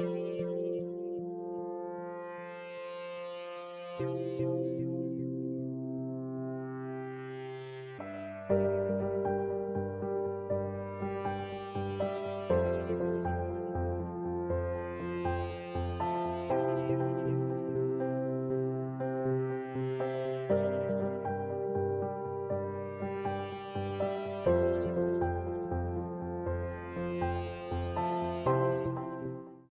Música